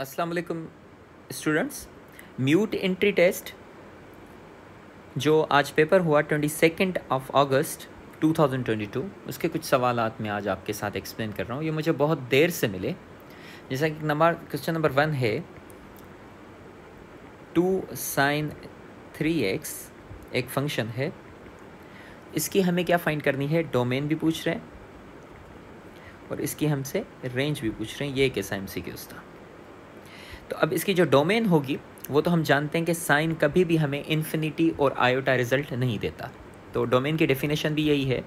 अस्सलाम वालेकुम students mute entry test जो आज पेपर हुआ ट्वेंटी सेकेंड ऑफ़ अगस्त 2022 उसके कुछ सवाल मैं आज आपके साथ एक्सप्लेन कर रहा हूँ। ये मुझे बहुत देर से मिले। जैसा कि नंबर क्वेश्चन नंबर वन है टू साइन थ्री एक्स एक फ़ंक्शन है। इसकी हमें क्या फाइंड करनी है? डोमेन भी पूछ रहे हैं और इसकी हमसे रेंज भी पूछ रहे हैं। ये एक ऐसा एम सी था तो अब इसकी जो डोमेन होगी, वो तो हम जानते हैं कि साइन कभी भी हमें इन्फिनिटी और आयोटा रिज़ल्ट नहीं देता। तो डोमेन की डेफिनेशन भी यही है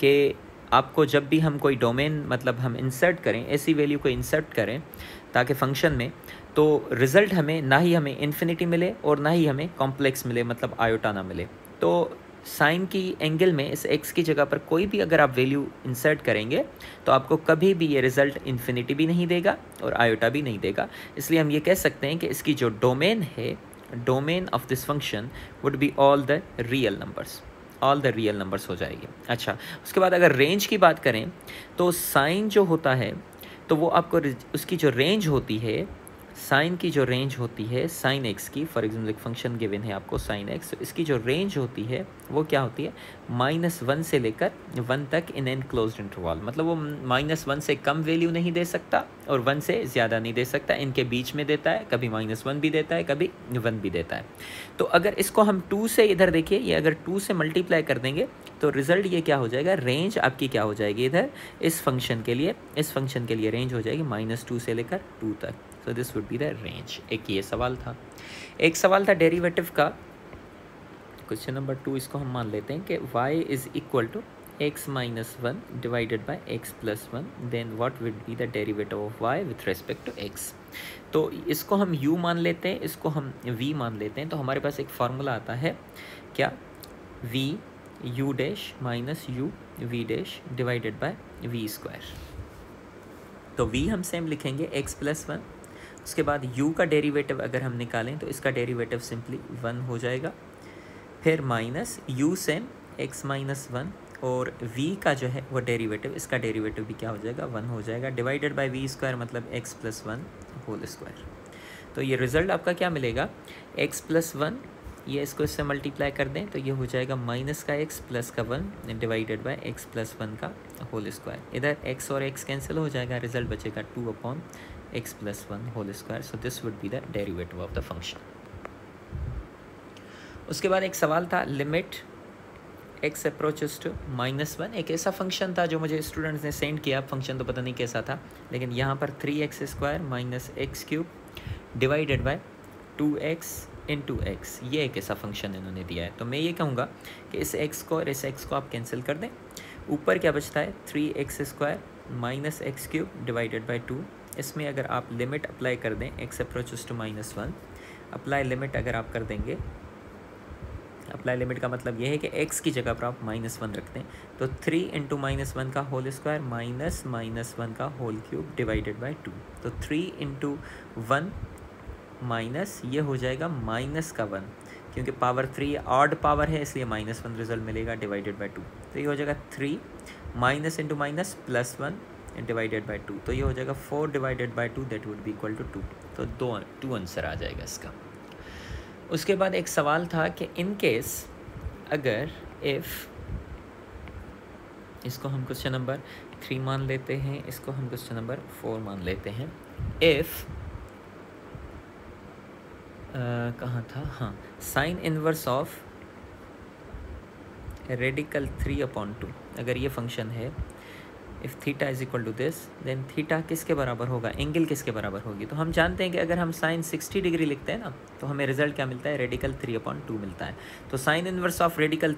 कि आपको जब भी हम कोई डोमेन मतलब हम इंसर्ट करें, ऐसी वैल्यू को इंसर्ट करें, ताकि फ़ंक्शन में तो रिज़ल्ट हमें ना ही हमें इन्फिनिटी मिले और ना ही हमें कॉम्प्लेक्स मिले मतलब आयोटा ना मिले। तो साइन की एंगल में इस एक्स की जगह पर कोई भी अगर आप वैल्यू इंसर्ट करेंगे तो आपको कभी भी ये रिज़ल्ट इन्फिनिटी भी नहीं देगा और आयोटा भी नहीं देगा। इसलिए हम ये कह सकते हैं कि इसकी जो डोमेन है domain of this function would be all the real numbers all the real numbers हो जाएगी। अच्छा उसके बाद अगर रेंज की बात करें तो साइन जो होता है तो वो आपको उसकी जो रेंज होती है साइन की जो रेंज होती है, साइन एक्स की फॉर एग्ज़ाम्पल एक फ़ंक्शन गिवन है आपको साइन एक्स तो इसकी जो रेंज होती है, वो क्या होती है? माइनस वन से लेकर वन तक इन एन क्लोज इंटरवॉल मतलब वो माइनस वन से कम वैल्यू नहीं दे सकता और वन से ज़्यादा नहीं दे सकता। इनके बीच में देता है, कभी माइनस वन भी देता है, कभी वन भी देता है। तो अगर इसको हम टू से इधर देखिए, ये अगर टू से मल्टीप्लाई कर देंगे तो रिज़ल्ट ये क्या हो जाएगा? रेंज आपकी क्या हो जाएगी इधर? इस फ़ंक्शन के लिए, इस फ़ंक्शन के लिए रेंज हो जाएगी माइनस टू से लेकर टू तक। So this would be the range एक ये सवाल था। एक सवाल था डेरिवेटिव का। क्वेश्चन नंबर टू इसको हम मान लेते हैं कि y is equal to x minus one divided by x plus one then what would be the derivative of y with respect to x? तो इसको हम u मान लेते हैं, इसको हम v मान लेते हैं। तो हमारे पास एक फार्मूला आता है। क्या? v u dash minus u v dash divided by v square तो v हम सेम लिखेंगे, x प्लस वन उसके बाद u का डेरिवेटिव अगर हम निकालें तो इसका डेरिवेटिव सिंपली वन हो जाएगा। फिर minus u same x minus one और v का जो है, वो डेरिवेटिव इसका डेरिवेटिव भी क्या हो जाएगा? वन हो जाएगा। डिवाइडेड बाय वी स्क्वायर मतलब x plus one whole square तो ये रिज़ल्ट आपका क्या मिलेगा? x प्लस वन ये इसको इससे मल्टीप्लाई कर दें तो ये हो जाएगा माइनस का x प्लस का one divided by x plus one का होल स्क्वायर इधर x और x कैंसिल हो जाएगा रिज़ल्ट बचेगा two upon x plus 1 whole square. So this would be the derivative of the function. उसके बाद एक सवाल था limit x approaches to minus one एक ऐसा फ़ंक्शन था जो मुझे स्टूडेंट्स ने सेंड किया। फ़ंक्शन तो पता नहीं कैसा था, लेकिन यहाँ पर three x square minus x cube divided by two x in two x ये एक ऐसा फ़ंक्शन इन्होंने दिया है। तो मैं ये कहूँगा कि इस एक्स को और इस एक्स को आप कैंसिल कर दें। ऊपर क्या बचता है? Three x square minus x cube divided by two इसमें अगर आप लिमिट अप्लाई कर दें x approaches to minus one apply limit अगर आप कर देंगे अप्लाई लिमिट का मतलब यह है कि एक्स की जगह पर आप माइनस वन रख दें तो थ्री इंटू माइनस वन का whole square minus minus one का whole cube divided by two तो थ्री इंटू वन माइनस ये हो जाएगा माइनस का वन क्योंकि पावर थ्री ऑड पावर है, इसलिए माइनस वन रिज़ल्ट मिलेगा डिवाइडेड बाई टू तो ये हो जाएगा three minus into minus plus one divided by two तो ये हो जाएगा four divided by two that would be equal to two तो दो टू आंसर आ जाएगा इसका। उसके बाद एक सवाल था कि इन केस अगर इफ़ इसको हम क्वेश्चन नंबर थ्री मान लेते हैं, इसको हम क्वेश्चन नंबर फोर मान लेते हैं। इफ़ कहाँ था? हाँ sine inverse of radical three upon two अगर ये फ़ंक्शन है if theta is equal to this then theta किसके बराबर होगा? एंगल किसके बराबर होगी? तो हम जानते हैं कि अगर हम साइन सिक्सटी डिग्री लिखते हैं ना तो हमें रिज़ल्ट क्या मिलता है? रेडिकल थ्री अपॉइंट टू मिलता है। तो sine inverse of radical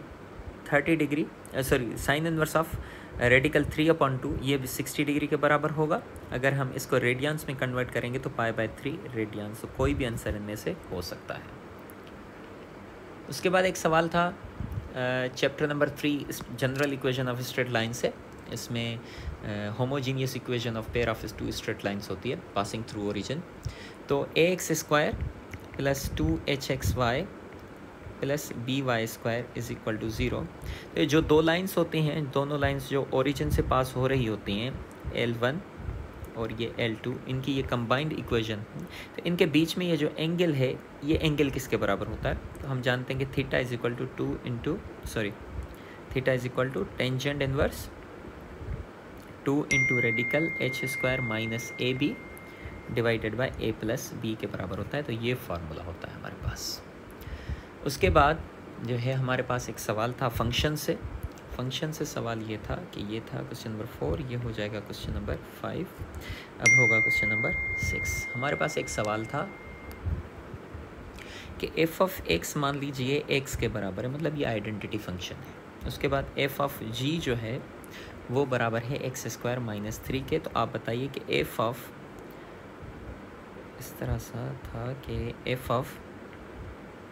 thirty degree sorry sine inverse of radical three upon two ये भी सिक्सटी डिग्री के बराबर होगा। अगर हम इसको रेडियंस में कन्वर्ट करेंगे तो पाई बाय थ्री रेडियंस तो कोई भी आंसर इनमें से हो सकता है। उसके बाद एक सवाल था chapter number three general equation of straight line से। इसमें homogeneous equation of pair of two straight lines होती है पासिंग थ्रू ओरिजिन तो a x square plus two h x y plus b y square is equal to zero तो जो दो lines होती हैं, दोनों लाइंस जो ओरिजिन से पास हो रही होती हैं एल वन और ये एल टू इनकी ये कंबाइंड इक्वेशन तो इनके बीच में ये जो एंगल है, ये एंगल किसके बराबर होता है? तो हम जानते हैं कि theta is equal to two into sorry theta is equal to tangent inverse two into radical h square minus a b divided by a plus b के बराबर होता है तो ये फार्मूला होता है हमारे पास। उसके बाद जो है हमारे पास एक सवाल था फ़ंक्शन से। फ़ंक्शन से सवाल ये था कि ये था क्वेश्चन नंबर फोर ये हो जाएगा क्वेश्चन नंबर फाइव अब होगा क्वेश्चन नंबर सिक्स हमारे पास एक सवाल था कि एफ़ ऑफ़ एक्स मान लीजिए एक्स के बराबर है मतलब ये आइडेंटिटी फ़ंक्शन है। उसके बाद एफ़ ऑफ़ जी जो है वो बराबर है एक्स स्क्वायर माइनस थ्री के तो आप बताइए कि एफ़ ऑफ़ इस तरह सा था कि एफ़ ऑफ़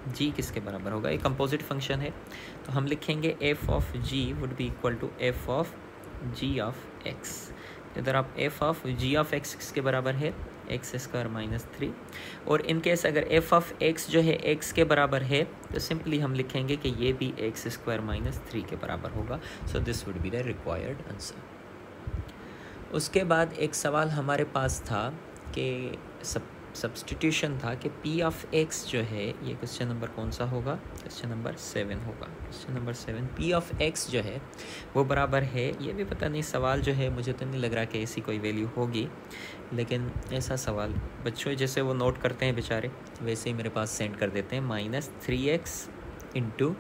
जी किसके बराबर होगा? ये कंपोजिट फ़ंक्शन है। तो हम लिखेंगे f of g would be equal to f of g of x. इधर आप f of g of x किसके बराबर है? X square minus three. और इन केस अगर एफ़ ऑफ़ एक्स जो है एक्स के बराबर है तो सिंपली हम लिखेंगे कि ये भी एक्स स्क्वायर माइनस थ्री के बराबर होगा। So this would be the required answer उसके बाद एक सवाल हमारे पास था कि सब सब्सटीट्यूशन था कि पी ऑफ़ एक्स जो है, ये क्वेश्चन नंबर कौन सा होगा? क्वेश्चन नंबर सेवन होगा। Question number seven p of x जो है, वो बराबर है। ये भी पता नहीं, सवाल जो है, मुझे तो नहीं लग रहा कि ऐसी कोई वैल्यू होगी। लेकिन ऐसा सवाल, बच्चों जैसे वो नोट करते हैं बेचारे, वैसे ही मेरे पास सेंड कर देते हैं minus three x into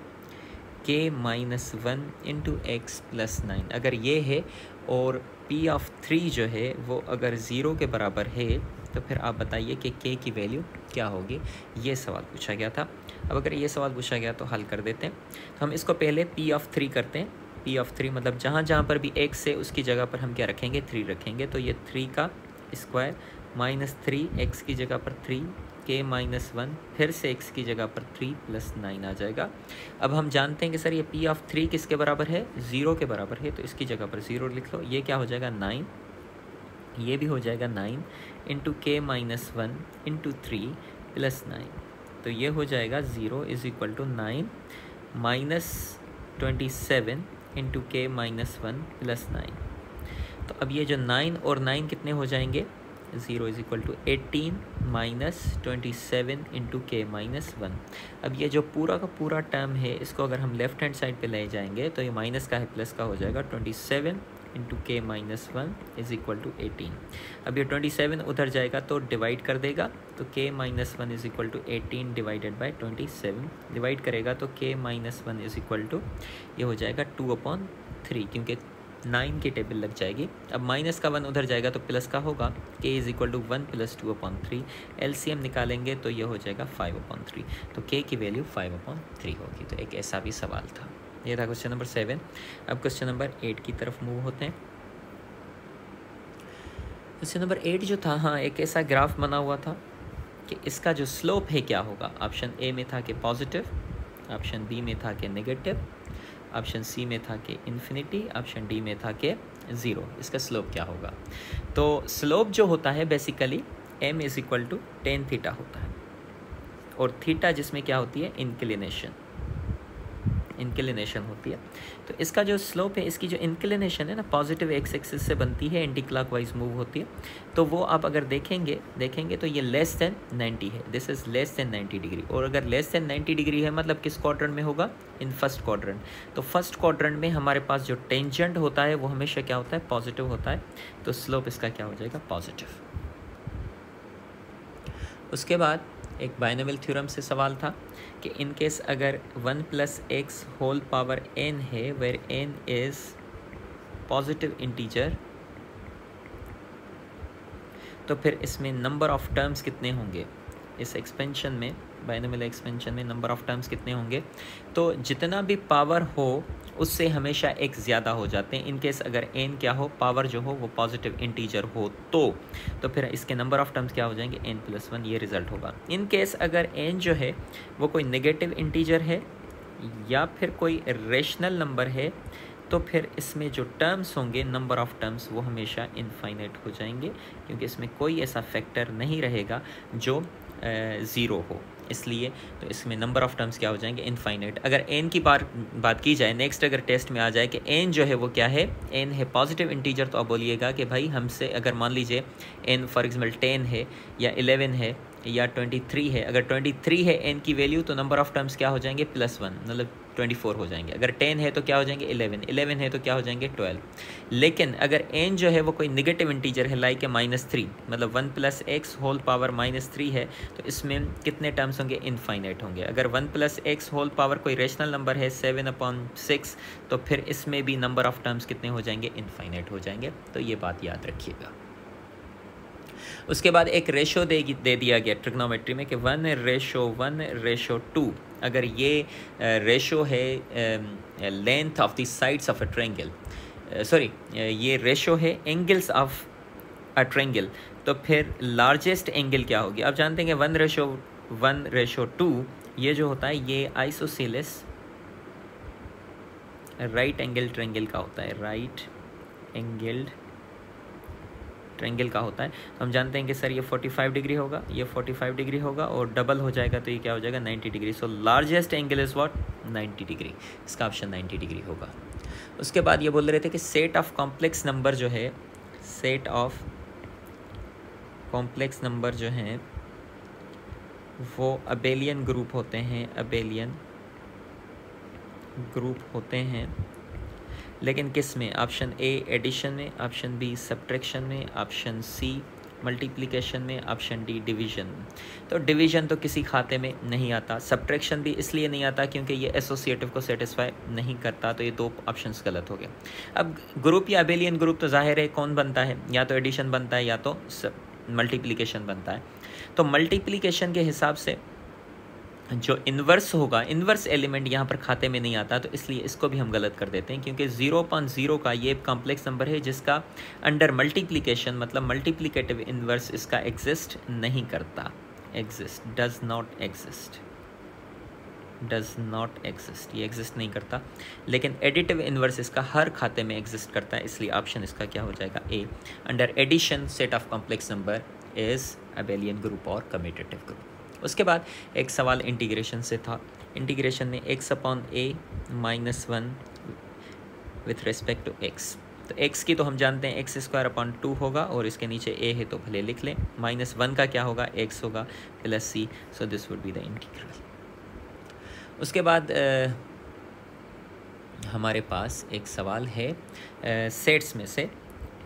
k minus one into x plus nine अगर ये है और पी ऑफ़ थ्री जो है, वो अगर ज़ीरो के बराबर है तो फिर आप बताइए कि के की वैल्यू क्या होगी? ये सवाल पूछा गया था। अब अगर ये सवाल पूछा गया तो हल कर देते हैं। तो हम इसको पहले पी ऑफ़ थ्री करते हैं। पी ऑफ़ थ्री मतलब जहाँ जहाँ पर भी एक्स है, उसकी जगह पर हम क्या रखेंगे? थ्री रखेंगे। तो ये थ्री का स्क्वायर माइनस थ्री एक्स की जगह पर थ्री के माइनस वन फिर से एक्स की जगह पर थ्री प्लस नाइन आ जाएगा। अब हम जानते हैं कि सर ये पी ऑफ़ थ्री किसके बराबर है? ज़ीरो के बराबर है तो इसकी जगह पर ज़ीरो लिख लो। ये क्या हो जाएगा? नाइन ये भी हो जाएगा nine into k minus one into three plus nine तो ये हो जाएगा zero is equal to nine minus twenty seven into k minus one plus nine तो अब ये जो नाइन और नाइन कितने हो जाएँगे? Zero is equal to eighteen minus twenty seven into k minus one अब ये जो पूरा का पूरा टर्म है, इसको अगर हम लेफ़्ट हैंड साइड पे ले जाएँगे तो ये माइनस का है प्लस का हो जाएगा twenty seven into k minus one is equal to eighteen अब ये ट्वेंटी सेवन उधर जाएगा तो डिवाइड कर देगा तो k minus one is equal to eighteen divided by twenty seven divide करेगा तो k minus one is equal to ये हो जाएगा टू अपॉन थ्री क्योंकि नाइन की टेबल लग जाएगी। अब माइनस का वन उधर जाएगा तो प्लस का होगा। K is equal to one plus two upon three LCM निकालेंगे तो ये हो जाएगा फाइव अपॉन थ्री तो के की वैल्यू फाइव अपॉन थ्री होगी। तो एक ऐसा भी सवाल था। ये था क्वेश्चन नंबर सेवन अब क्वेश्चन नंबर एट की तरफ़ मूव होते हैं। क्वेश्चन नंबर एट जो था हाँ एक ऐसा ग्राफ बना हुआ था कि इसका जो स्लोप है क्या होगा? ऑप्शन ए में था कि पॉजिटिव ऑप्शन बी में था कि नेगेटिव ऑप्शन सी में था कि इन्फिनिटी ऑप्शन डी में था कि ज़ीरो इसका स्लोप क्या होगा? तो स्लोप जो होता है basically m is equal to tan theta होता है। और थीटा जिसमें क्या होती है? इंक्लिनेशन इंक्लिनेशन होती है। तो इसका जो स्लोप है, इसकी जो इंक्लिनेशन है ना पॉजिटिव एक्स एक्सिस से बनती है एंटी क्लॉकवाइज मूव होती है। तो वो आप अगर देखेंगे देखेंगे तो ये लेस देन 90 है। This is less than 90 degree और अगर लेस देन 90 डिग्री है मतलब किस क्वाड्रेंट में होगा? इन फ़र्स्ट क्वाड्रेंट तो फ़र्स्ट क्वाड्रेंट में हमारे पास जो टेंजेंट होता है, वो हमेशा क्या होता है? पॉजिटिव होता है। तो स्लोप इसका क्या हो जाएगा? पॉजिटिव उसके बाद एक बाइनोमियल थ्योरम से सवाल था। कि इन केस अगर one plus x whole power n है where n is positive integer तो फिर इसमें नंबर ऑफ़ टर्म्स कितने होंगे? इस एक्सपेंशन में बाइनोमियल एक्सपेंशन में नंबर ऑफ़ टर्म्स कितने होंगे? तो जितना भी पावर हो, उससे हमेशा एक ज़्यादा हो जाते हैं। इन केस अगर एन क्या हो पावर जो हो, वो पॉजिटिव इंटीजर हो तो। तो फिर इसके नंबर ऑफ़ टर्म्स क्या हो जाएँगे? एन प्लस वन ये रिज़ल्ट होगा। इन केस अगर एन जो है, वो कोई नेगेटिव इंटीजर है, या फिर कोई रेशनल नंबर है तो फिर इसमें जो टर्म्स होंगे नंबर ऑफ़ टर्म्स वो हमेशा इनफाइनाइट हो जाएँगे, क्योंकि इसमें कोई ऐसा फैक्टर नहीं रहेगा जो ज़ीरो हो। इसलिए तो इसमें नंबर ऑफ़ टर्म्स क्या हो जाएँगे? इनफाइनाइट अगर एन की बार, बात की जाए नेक्स्ट अगर टेस्ट में आ जाए कि एन जो है वो क्या है? एन है पॉजिटिव इंटीजर तो आप बोलिएगा कि भाई हमसे अगर मान लीजिए एन फॉर एग्ज़ाम्पल टेन है या इलेवन है या ट्वेंटी थ्री है, अगर ट्वेंटी थ्री है एन की वैल्यू तो नंबर ऑफ़ टर्म्स क्या हो जाएँगे? प्लस वन मतलब ट्वेंटी फोर हो जाएँगे। अगर टेन है तो क्या हो जाएँगे? इलेवन इलेवन है तो क्या हो जाएँगे? ट्वेल्व लेकिन अगर एन जो है, वो कोई निगेटिव इंटीजर है लाइक माइनस थ्री मतलब one plus x whole power minus three है तो इसमें कितने टर्म्स होंगे? इनफाइनाइट होंगे। अगर one plus x whole power कोई रेशनल नंबर है सेवन अपॉन सिक्स तो फिर इसमें भी नंबर ऑफ़ टर्म्स कितने हो जाएँगे? इनफाइनाइट हो जाएँगे। तो ये बात याद रखिएगा। उसके बाद एक रेशो दे दे दिया गया ट्रिग्नोमेट्री में कि one ratio one ratio two. अगर ये रेशो है length of the sides of a triangle sorry ये रेशो है एंगल्स ऑफ़ अ ट्रेंगल तो फिर लार्जेस्ट एंगल क्या होगी? आप जानते हैं one ratio one ratio two, ये जो होता है, ये आइसोसीलस राइट एंगल ट्रेंगल का होता है, राइट एंगल्ड ट्रेंगल का होता है। तो हम जानते हैं कि सर ये 45 डिग्री होगा, ये 45 डिग्री होगा और डबल हो जाएगा तो ये क्या हो जाएगा? 90 degree. So largest angle is what 90 degree. इसका ऑप्शन 90 डिग्री होगा। उसके बाद ये बोल रहे थे कि सेट ऑफ़ कॉम्प्लेक्स नंबर जो है सेट ऑफ़ कॉम्प्लेक्स नंबर जो हैं, वो अबेलियन ग्रुप होते हैं अबेलियन ग्रुप होते हैं। लेकिन किसमें? ऑप्शन ए एडिशन में, ऑप्शन बी सब्ट्रैक्शन में, ऑप्शन सी मल्टीप्लिकेशन में, ऑप्शन डी डिवीज़न तो डिवीज़न तो किसी खाते में नहीं आता। सब्ट्रैक्शन भी इसलिए नहीं आता क्योंकि ये एसोसिएटिव को सेटिस्फाई नहीं करता तो ये दो ऑप्शंस गलत हो गए। अब ग्रुप या अबेलियन ग्रुप तो ज़ाहिर है कौन बनता है? या तो एडिशन बनता है या तो मल्टीप्लिकेशन बनता है। तो मल्टीप्लिकेशन के हिसाब से जो इन्वर्स होगा इन्वर्स एलिमेंट यहाँ पर खाते में नहीं आता तो इसलिए इसको भी हम गलत कर देते हैं, क्योंकि ज़ीरो पॉइंट ज़ीरो का ये कॉम्प्लेक्स नंबर है, जिसका अंडर मल्टीप्लिकेशन मतलब मल्टीप्लिकेटिव इन्वर्स इसका एग्जिस्ट नहीं करता। Exist does not exist does not exist ये एग्जिस्ट नहीं करता। लेकिन एडिटिव इन्वर्स इसका हर खाते में एग्जिस्ट करता है, इसलिए ऑप्शन इसका क्या हो जाएगा? A under addition set of complex number is abelian group और कमिटेटिव ग्रुप उसके बाद एक सवाल इंटीग्रेशन से था। इंटीग्रेशन में x upon a minus one with respect to x तो एक्स की तो हम जानते हैं एक्स स्क्वायर अपॉन टू होगा और इसके नीचे ए है तो भले लिख लें। माइनस वन का क्या होगा? एक्स होगा plus c so this would be the integral उसके बाद आ, हमारे पास एक सवाल है। आ, सेट्स में से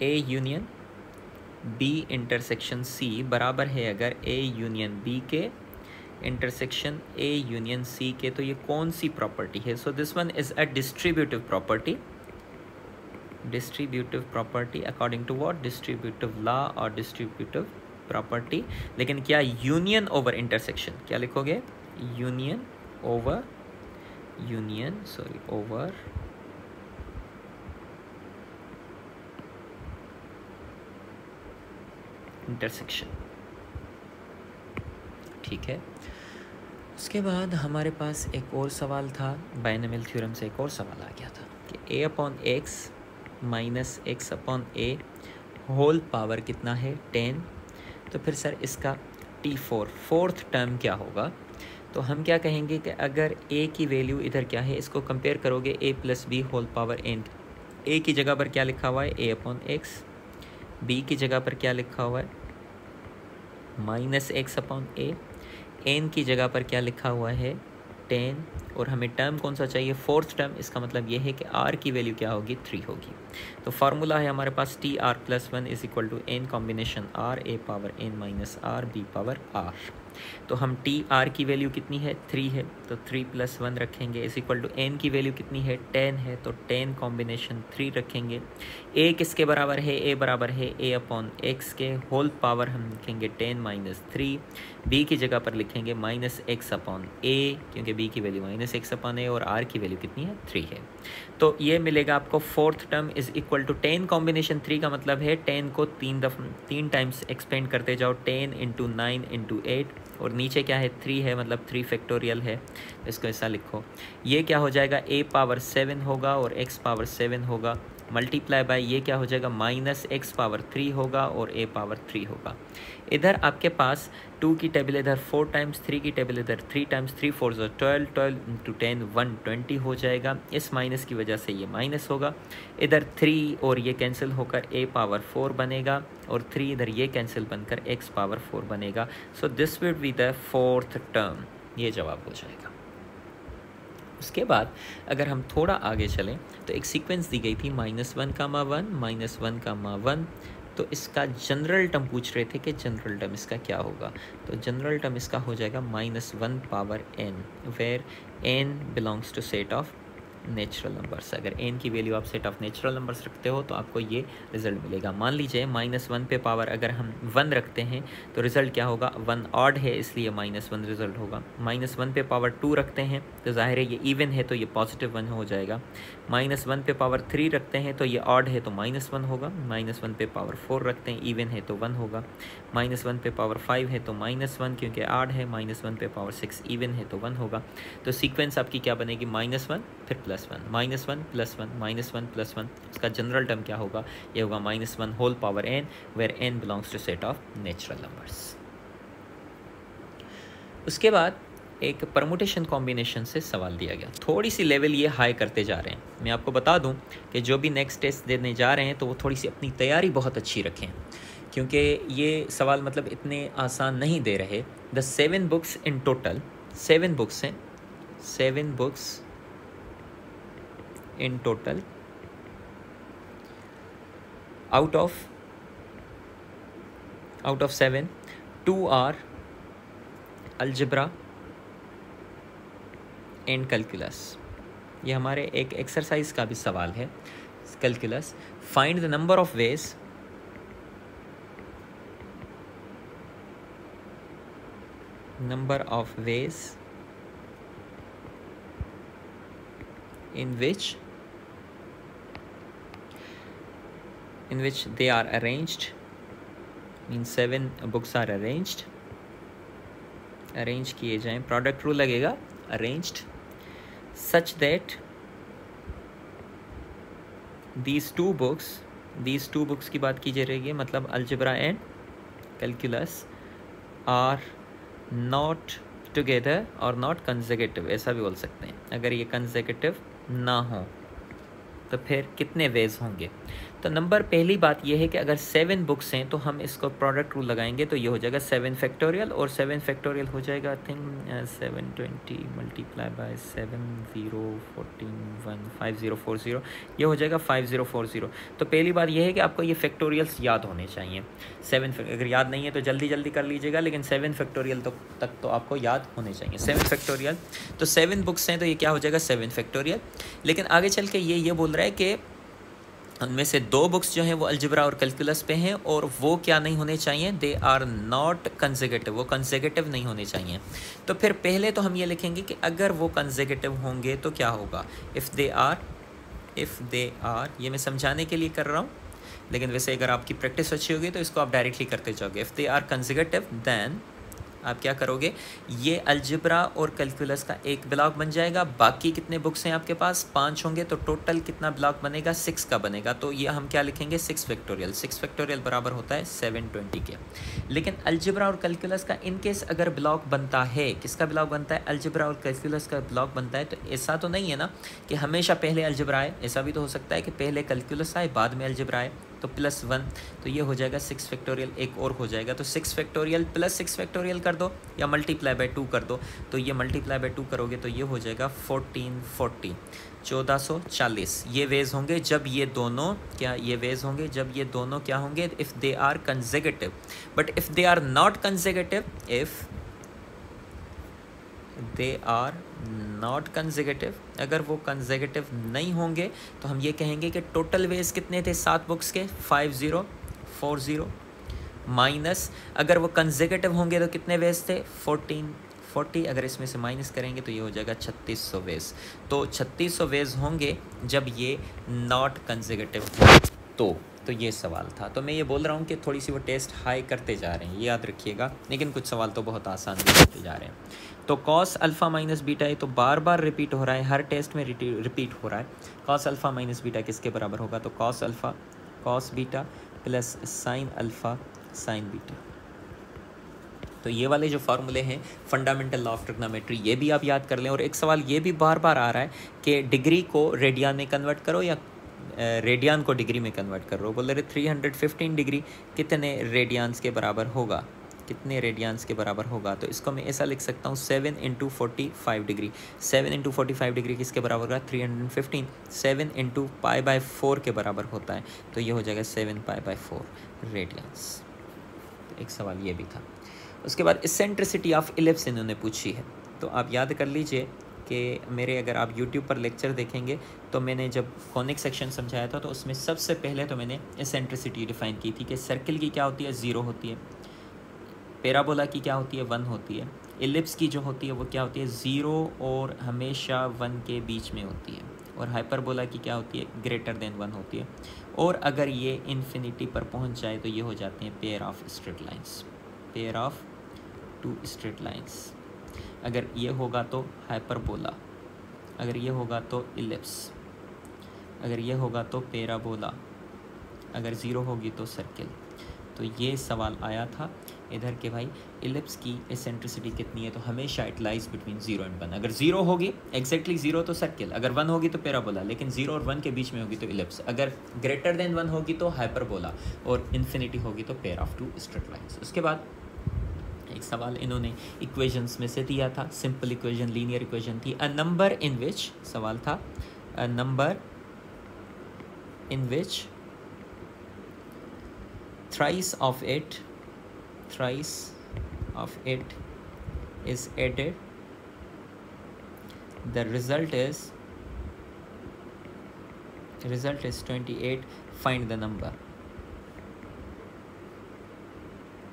a union b intersection c बराबर है अगर ए यूनियन बी के इंटरसेक्शन ए यूनियन सी के तो ये कौन सी प्रॉपर्टी है? So this one is a distributive property distributive property according to what distributive law और डिस्ट्रीब्यूटिव प्रॉपर्टी लेकिन क्या यूनियन ओवर इंटरसेक्शन क्या लिखोगे? Union over union sorry over intersection ठीक है? उसके बाद हमारे पास एक और सवाल था बायनमिल थ्योरम से एक और सवाल आ गया था कि a upon x minus x upon a whole power कितना है? टेन तो फिर सर इसका टी फोर फोर्थ टर्म क्या होगा? तो हम क्या कहेंगे कि अगर ए की वैल्यू इधर क्या है, इसको कंपेयर करोगे a plus b whole power n a की जगह पर क्या लिखा हुआ है? ए अपॉन एक्स बी की जगह पर क्या लिखा हुआ है? Minus x upon a n की जगह पर क्या लिखा हुआ है? टेन और हमें टर्म कौन सा चाहिए? फोर्थ टर्म इसका मतलब ये है कि आर की वैल्यू क्या होगी? थ्री होगी। तो फार्मूला है हमारे पास t r plus one is equal to n combination r a power n minus r b power r तो हम टी आर की वैल्यू कितनी है? थ्री है। तो थ्री प्लस वन रखेंगे इज़ इक्वल टू एन की वैल्यू कितनी है? टेन है। तो टेन कॉम्बिनेशन थ्री रखेंगे। ए किसके बराबर है? ए बराबर है ए अपॉन एक्स के। होल पावर हम लिखेंगे टेन माइनस थ्री बी की जगह पर लिखेंगे माइनस एक्स अपॉन ए क्योंकि बी की value minus x upon a और आर की वैल्यू कितनी है? थ्री है। तो ये मिलेगा आपको fourth term is equal to ten combination three का मतलब है टेन को तीन दफ, तीन टाइम्स एक्सपेंड करते जाओ। Ten into nine into eight और नीचे क्या है? थ्री है मतलब थ्री फैक्टोरियल है। इसको ऐसा लिखो। ये क्या हो जाएगा? ए पावर सेवन होगा और एक्स पावर सेवन होगा। मल्टीप्लाई बाय ये क्या हो जाएगा? माइनस एक्स पावर थ्री होगा और ए पावर थ्री होगा। इधर आपके पास टू की टेबल, इधर फोर टाइम्स थ्री की टेबल, इधर थ्री टाइम्स थ्री फोर जो twelve twelve into ten one twenty हो जाएगा। इस माइनस की वजह से ये माइनस होगा। इधर थ्री और ये कैंसिल होकर ए पावर फोर बनेगा और थ्री इधर ये कैंसिल बनकर एक्स पावर फोर बनेगा। So this will be the fourth term ये जवाब हो जाएगा। उसके बाद अगर हम थोड़ा आगे चलें तो एक सीक्वेंस दी गई थी। माइनस वन का कामा वन माइनस वन का कामा वन तो इसका जनरल टर्म पूछ रहे थे कि जनरल टर्म इसका क्या होगा? तो जनरल टर्म इसका हो जाएगा minus one power n where n belongs to set of natural numbers अगर एन की वैल्यू आप सेट ऑफ़ नेचुरल नंबर्स रखते हो तो आपको ये रिज़ल्ट मिलेगा। मान लीजिए माइनस वन पे पावर अगर हम वन रखते हैं तो रिज़ल्ट क्या होगा? वन ऑड है, इसलिए माइनस वन रिज़ल्ट होगा। माइनस वन पे पावर टू रखते हैं तो ज़ाहिर है ये इवन है तो ये पॉजिटिव वन हो जाएगा। माइनस वन पे पावर थ्री रखते हैं तो ये ऑड है तो माइनस वन होगा। माइनस वन पे पावर फोर रखते हैं इवन है तो वन होगा। माइनस वन पे पावर फाइव है तो माइनस वन क्योंकि आड है। माइनस वन पे पावर सिक्स इवन है तो वन होगा। तो सीक्वेंस आपकी क्या बनेगी? माइनस वन फिर plus one minus one plus one minus one plus one इसका जनरल टर्म क्या होगा? ये होगा minus one whole power n where n belongs to set of natural numbers उसके बाद एक परमुटेशन कॉम्बिनेशन से सवाल दिया गया। थोड़ी सी लेवल ये हाई करते जा रहे हैं। मैं आपको बता दूँ कि जो भी नेक्स्ट टेस्ट देने जा रहे हैं तो वो थोड़ी सी अपनी तैयारी बहुत अच्छी रखें। क्योंकि ये सवाल मतलब इतने आसान नहीं दे रहे। The seven books in total seven books हैं seven books in total out of out of seven two are algebra and calculus ये हमारे एक एक्सरसाइज का भी सवाल है calculus find the number of ways number of ways in which in which they are arranged, means seven books are arranged. Arrange किए जाएँ। Product rule लगेगा। Arranged such that these two books these two books की बात की जा रही है मतलब algebra and calculus are not together और नॉट कंजेकेटिव ऐसा भी बोल सकते हैं। अगर ये कंजेकेटिव ना हो तो फिर कितने वेज होंगे? तो नंबर पहली बात यह है कि अगर सेवन बुक्स हैं तो हम इसको प्रोडक्ट रूल लगाएँगे तो ये हो जाएगा सेवन फैक्टोरियल और सेवन फैक्टोरियल हो जाएगा I think seven twenty multiply by seven zero fourteen one five zero four zero ये हो जाएगा फाइव ज़ीरो फोर ज़ीरो तो पहली बात यह है कि आपको ये फैक्टोरियल्स याद होने चाहिए। सेवन अगर याद नहीं है तो जल्दी जल्दी कर लीजिएगा, लेकिन सेवन फैक्टोरियल तो तक तो आपको याद होने चाहिए। सेवन फैक्टोरियल तो सेवन बुक्स हैं तो ये क्या हो जाएगा? सेवन फैक्टोरियल लेकिन आगे चल के ये ये बोल रहा है कि उनमें से दो बुक्स जो हैं वो अल्जबरा और कैलकुलस पे हैं और वो क्या नहीं होने चाहिए? दे आर नॉट कंजेगेटिव वो कंजेगेटिव नहीं होने चाहिए। तो फिर पहले तो हम ये लिखेंगे कि अगर वो कंजेगेटिव होंगे तो क्या होगा? If they are if they are ये मैं समझाने के लिए कर रहा हूँ। लेकिन वैसे अगर आपकी प्रैक्टिस अच्छी होगी तो इसको आप डायरेक्टली करते जाओगे। If they are consecutive then आप क्या करोगे? ये अलजबरा और कैलकुलस का एक ब्लॉक बन जाएगा। बाकी कितने बुक्स हैं आपके पास? पाँच होंगे तो टोटल कितना ब्लॉक बनेगा? सिक्स का बनेगा। तो ये हम क्या लिखेंगे? सिक्स फैक्टोरियल सिक्स फैक्टोरियल बराबर होता है सेवन ट्वेंटी के। लेकिन अलजबरा और कैलकुलस का इन केस अगर ब्लॉक बनता है, किसका ब्लॉक बनता है? अलजबरा और कैलकुलस का ब्लॉक बनता है। तो ऐसा तो नहीं है ना कि हमेशा पहले अलजबरा आए। ऐसा भी तो हो सकता है कि पहले कैलकुलस आए, बाद में अलजबरा आए। तो प्लस वन तो ये हो जाएगा सिक्स फैक्टोरियल एक और हो जाएगा। तो six factorial plus six factorial कर दो या मल्टीप्लाई बाय टू कर दो। तो ये मल्टीप्लाई बाय टू करोगे तो ये हो जाएगा फोर्टीन फोर्टी चौदह सौ चालीस। ये वेज होंगे जब ये दोनों, क्या ये वेज होंगे? जब ये दोनों क्या होंगे? If they are consecutive but if they are not consecutive if they are not consecutive अगर वो कंजेगेटिव नहीं होंगे तो हम ये कहेंगे कि टोटल वेज कितने थे सात बुक्स के? Five zero four zero minus अगर वो कंजेगेटिव होंगे तो कितने वेज थे? फोर्टीन फोर्टी अगर इसमें से माइनस करेंगे तो ये हो जाएगा छत्तीस सौ वेज तो छत्तीस सौ वेज होंगे जब ये नॉट कंजेगेटिव हो। तो तो ये सवाल था। तो मैं ये बोल रहा हूँ कि थोड़ी सी वो टेस्ट हाई करते जा रहे हैं, ये याद रखिएगा। लेकिन कुछ सवाल तो बहुत आसान भी करते जा रहे हैं। तो कॉस अल्फ़ा माइनस बीटा ये तो बार बार रिपीट हो रहा है, हर टेस्ट में रिपीट हो रहा है। कॉस अल्फ़ा माइनस बीटा किसके बराबर होगा? तो cos alpha cos beta plus sine alpha sine beta तो ये वाले जो फार्मूले हैं फंडामेंटल लॉ ऑफ़ ट्रिग्नोमेट्री ये भी आप याद कर लें। और एक सवाल ये भी बार बार आ रहा है कि डिग्री को रेडियन में कन्वर्ट करो या रेडियन को डिग्री में कन्वर्ट कर रहे हो। बोल रहे थ्री हंड्रेड फिफ्टीन डिग्री कितने रेडियंस के बराबर होगा? कितने रेडियंस के बराबर होगा? तो इसको मैं ऐसा लिख सकता हूँ seven into forty five degree seven into forty five degree किसके बराबर होगा? Three hundred fifteen seven into pi by four के बराबर होता है। तो ये हो जाएगा seven pi by four radians तो एक सवाल ये भी था। उसके बाद इसेंट्रिसिटी ऑफ़ इलिप्स इन्होंने पूछी है। तो आप याद कर लीजिए कि मेरे अगर आप यूट्यूब पर लेक्चर देखेंगे तो मैंने जब कॉनिक सेक्शन समझाया था तो उसमें सबसे पहले तो मैंने इसेंट्रिसिटी डिफ़ाइन की थी कि सर्किल की क्या होती है? ज़ीरो होती है। पेराबोला की क्या होती है? वन होती है। एलिप्स की जो होती है, वो क्या होती है? ज़ीरो और हमेशा वन के बीच में होती है। और हाइपरबोला की क्या होती है? ग्रेटर देन वन होती है। और अगर ये इन्फिनिटी पर पहुँच जाए तो ये हो जाते हैं pair of straight lines pair of two straight lines अगर ये होगा तो हाइपरबोला, अगर ये होगा तो इलिप्स, अगर ये होगा तो पेराबोला, अगर ज़ीरो होगी तो सर्किल। तो ये सवाल आया था इधर के भाई, इलिप्स की एसेंट्रिसिटी कितनी है? तो हमेशा it lies between zero and one अगर ज़ीरो होगी एक्जैक्टली ज़ीरो तो सर्किल, अगर वन होगी तो पेराबोला, लेकिन ज़ीरो और वन के बीच में होगी तो इलिप्स, अगर ग्रेटर देन वन होगी तो हाइपरबोला, और इन्फिनिटी होगी तो pair of two straight lines उसके बाद सवाल इन्होंने इक्वेशंस में से दिया था। सिंपल इक्वेशन लीनियर इक्वेशन थी। अ नंबर इन विच सवाल था a number in which thrice of it thrice of it is added the result is result is twenty eight find the number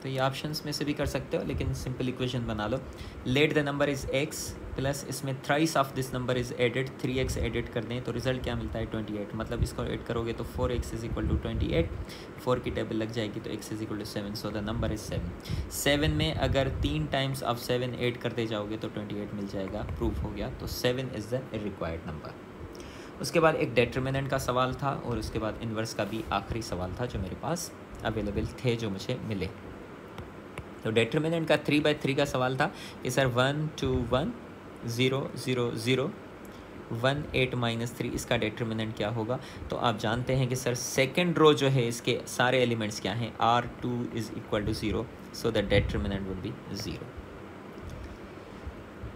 तो ये ऑप्शंस में से भी कर सकते हो, लेकिन सिंपल इक्वेशन बना लो। Let the number is x plus इसमें thrice of this number is added three x added कर दें तो रिज़ल्ट क्या मिलता है? ट्वेंटी एट मतलब इसको एड करोगे तो four x is equal to twenty eight four की टेबल लग जाएगी तो x is equal to seven so the number is seven seven में अगर तीन टाइम्स आप सेवन एड करते जाओगे तो ट्वेंटी एट मिल जाएगा प्रूफ हो गया। तो seven is the required number उसके बाद एक डेटरमिनेंट का सवाल था, और उसके बाद इन्वर्स का भी आखिरी सवाल था जो मेरे पास अवेलेबल थे, जो मुझे मिले। तो डेटरमिनेंट का थ्री बाई थ्री का सवाल था। कि sir one two one zero zero zero one eight minus three इसका डेटरमिनेंट क्या होगा? तो आप जानते हैं कि सर सेकेंड रो जो है, इसके सारे एलिमेंट्स क्या हैं? R two is equal to zero so the determinant would be zero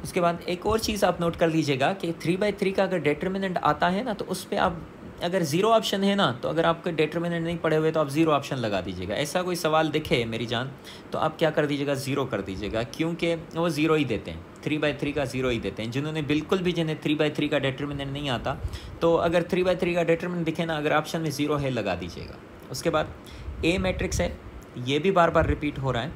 उसके बाद एक और चीज़ आप नोट कर लीजिएगा कि थ्री बाई थ्री का अगर डेटरमिनेंट आता है ना तो उस पर आप अगर ज़ीरो ऑप्शन है ना तो अगर आपके डेटरमिनेंट नहीं पड़े हुए तो आप ज़ीरो ऑप्शन लगा दीजिएगा। ऐसा कोई सवाल दिखे मेरी जान तो आप क्या कर दीजिएगा? ज़ीरो कर दीजिएगा, क्योंकि वो ज़ीरो ही देते हैं। थ्री बाई थ्री का ज़ीरो ही देते हैं। जिन्होंने बिल्कुल भी, जिन्हें थ्री बाई थ्री का डेटरमिनेंट नहीं आता तो अगर थ्री बाई थ्री का डेटरमिनेंट दिखे ना, अगर ऑप्शन में ज़ीरो है, लगा दीजिएगा। उसके बाद ए मैट्रिक्स है, ये भी बार बार रिपीट हो रहा है।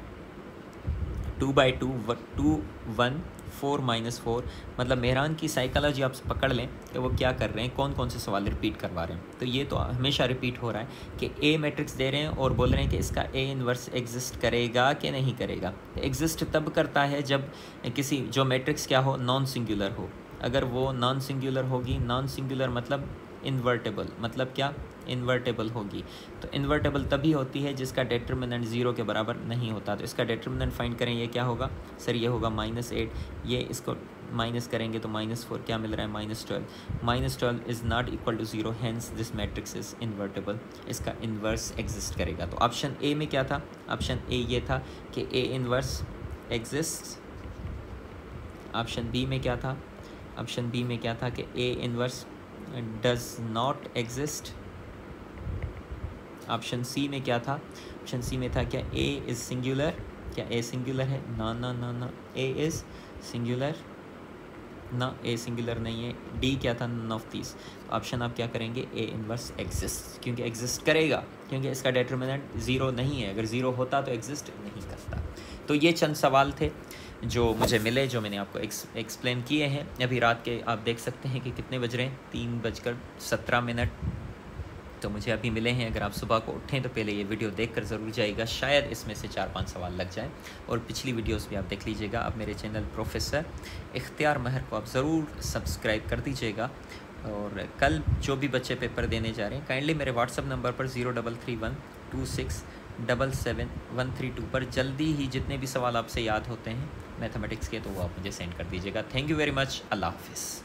Two by two two one four minus four मतलब मेहरान की साइकोलॉजी आप पकड़ लें कि वो क्या कर रहे हैं कौन कौन से सवाल रिपीट करवा रहे हैं? तो ये तो हमेशा रिपीट हो रहा है कि ए मैट्रिक्स दे रहे हैं और बोल रहे हैं कि इसका ए इन्वर्स एग्जिस्ट करेगा कि नहीं करेगा। एग्जिस्ट तब करता है जब किसी, जो मैट्रिक्स क्या हो नॉन सिंगुलर हो। अगर वो नॉन सिंगुलर होगी नॉन सिंगुलर मतलब इन्वर्टेबल मतलब क्या? इन्वर्टेबल होगी। तो इन्वर्टेबल तभी होती है जिसका डेटरमिनेंट ज़ीरो के बराबर नहीं होता। तो इसका डेटरमिनेंट फाइंड करें, ये क्या होगा? सर, ये होगा माइनस एट ये इसको माइनस करेंगे तो माइनस फोर क्या मिल रहा है? Minus twelve minus twelve is not equal to zero hence this matrix is invertible इसका इन्वर्स एग्जिस्ट करेगा। तो ऑप्शन ए में क्या था? ऑप्शन ए ये था कि A inverse exist option B में क्या था? ऑप्शन बी में क्या था कि A inverse does not exist option C में क्या था? ऑप्शन सी में था क्या ए इज़ सिंगुलर क्या ए सिंगुलर है? ना ना ना ना. ए इज़ सिंगुलर ना ए सिंगुलर नहीं है. डी क्या था? नन ऑफ़ दीज ऑप्शन आप क्या करेंगे? ए इनवर्स एग्जिस्ट क्योंकि एग्जिस्ट करेगा. क्योंकि इसका डेटरमिनेंट ज़ीरो नहीं है. अगर ज़ीरो होता तो एग्जिस्ट नहीं करता. तो ये चंद सवाल थे जो मुझे मिले, जो मैंने आपको एक्स एक्सप्लेन किए हैं। अभी रात के आप देख सकते हैं कि कितने बज रहे हैं? तीन बजकर सत्रह मिनट तो मुझे अभी मिले हैं, अगर आप सुबह को उठें तो पहले ये वीडियो देख कर ज़रूर जाइएगा, शायद इसमें से चार पाँच सवाल लग जाए। और पिछली वीडियोस भी आप देख लीजिएगा अब मेरे चैनल प्रोफेसर इख्तियार महर को आप ज़रूर सब्सक्राइब कर दीजिएगा। और कल जो भी बच्चे पेपर देने जा रहे हैं, काइंडली मेरे व्हाट्सअप नंबर पर zero double three one two six double seven one three two पर जल्दी ही जितने भी सवाल आपसे याद होते हैं, मैथमेटिक्स के तो वो आप मुझे सेंड कर दीजिएगा। थैंक यू वेरी मच, अल्लाह हाफिज़।